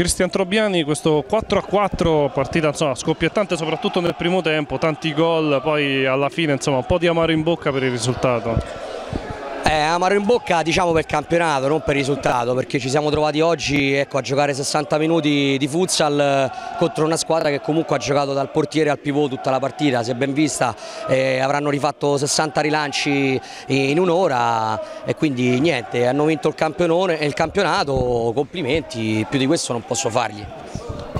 Cristian Trobiani, questo 4-4 partita insomma, scoppiettante soprattutto nel primo tempo, tanti gol, poi alla fine insomma, un po' di amaro in bocca per il risultato. Eh, amaro in bocca diciamo per il campionato, non per il risultato, perché ci siamo trovati oggi ecco, a giocare 60 minuti di futsal eh, contro una squadra che comunque ha giocato dal portiere al pivot tutta la partita, si è ben vista, eh, avranno rifatto 60 rilanci in un'ora e quindi niente, hanno vinto il, il campionato, complimenti, più di questo non posso fargli.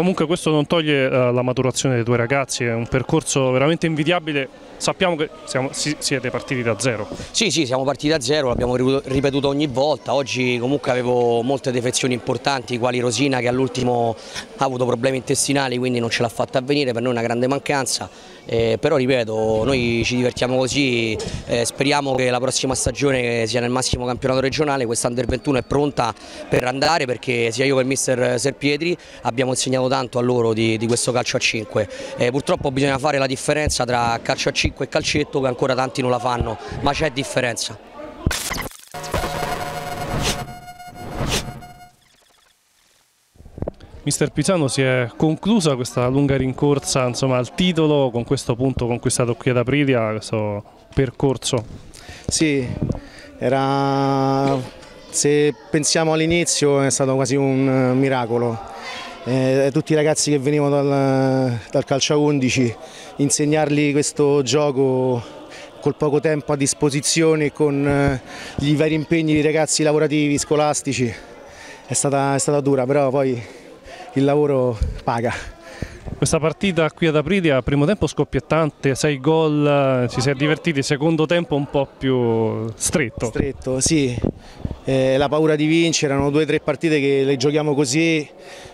Comunque questo non toglie uh, la maturazione dei due ragazzi, è un percorso veramente invidiabile. Sappiamo che siamo, si, siete partiti da zero. Sì, sì, siamo partiti da zero, l'abbiamo ripetuto ogni volta. Oggi comunque avevo molte defezioni importanti, quali Rosina che all'ultimo ha avuto problemi intestinali, quindi non ce l'ha fatta avvenire, per noi è una grande mancanza. Eh, però ripeto, noi ci divertiamo così, eh, speriamo che la prossima stagione sia nel massimo campionato regionale, questa Under 21 è pronta per andare perché sia io che il mister Serpietri abbiamo insegnato tanto a loro di, di questo calcio a 5. Eh, purtroppo bisogna fare la differenza tra calcio a 5 e calcetto che ancora tanti non la fanno, ma c'è differenza. Mister Pisano si è conclusa questa lunga rincorsa insomma, al titolo con questo punto conquistato qui ad Aprilia, questo percorso. Sì, era... se pensiamo all'inizio è stato quasi un miracolo. Eh, tutti i ragazzi che venivano dal, dal calcio a 11, insegnargli questo gioco col poco tempo a disposizione e con eh, gli vari impegni di ragazzi lavorativi, scolastici, è stata, è stata dura, però poi il lavoro paga. Questa partita qui ad Aprilia, primo tempo scoppiettante, 6 gol, ci si è divertiti, secondo tempo un po' più stretto. Stretto, sì, eh, la paura di vincere, erano due o tre partite che le giochiamo così,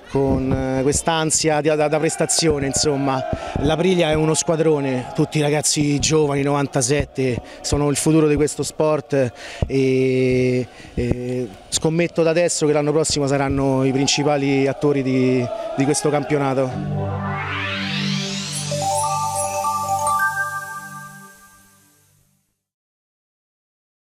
con eh, quest'ansia da, da, prestazione, insomma. L'Aprilia è uno squadrone, tutti i ragazzi giovani, 97, sono il futuro di questo sport e, e scommetto da adesso che l'anno prossimo saranno i principali attori di, di questo campionato.